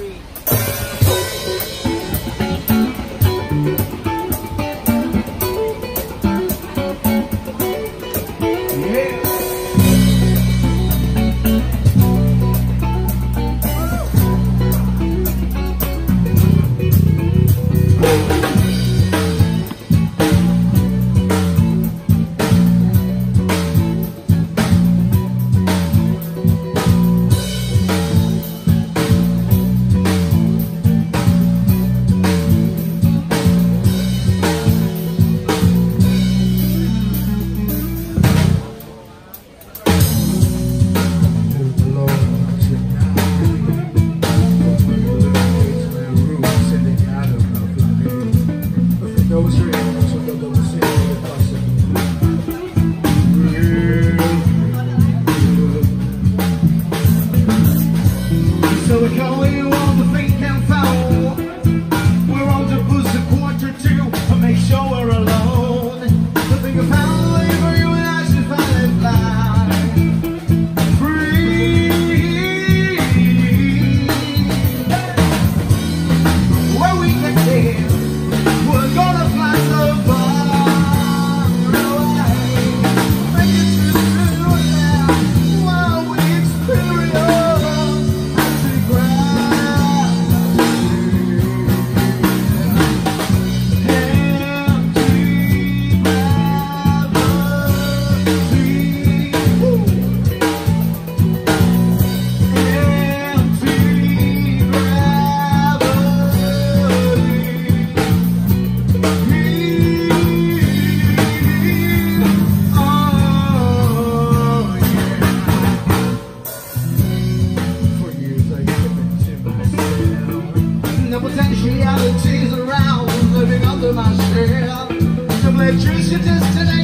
potentialities around living under my shell. Some electricity today.